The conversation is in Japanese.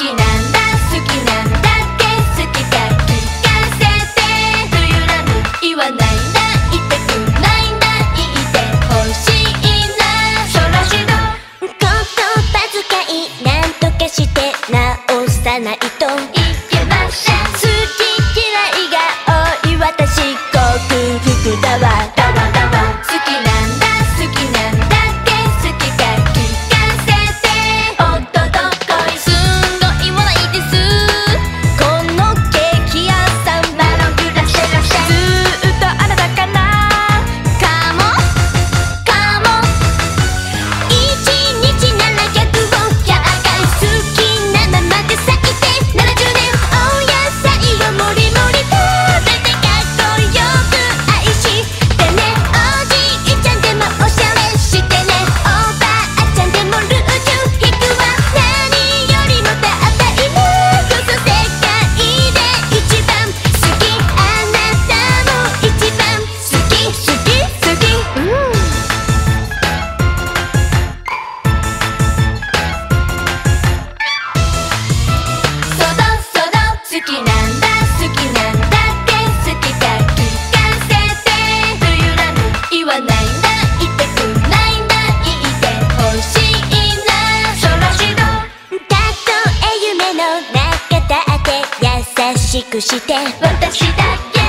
きなしくして私だけ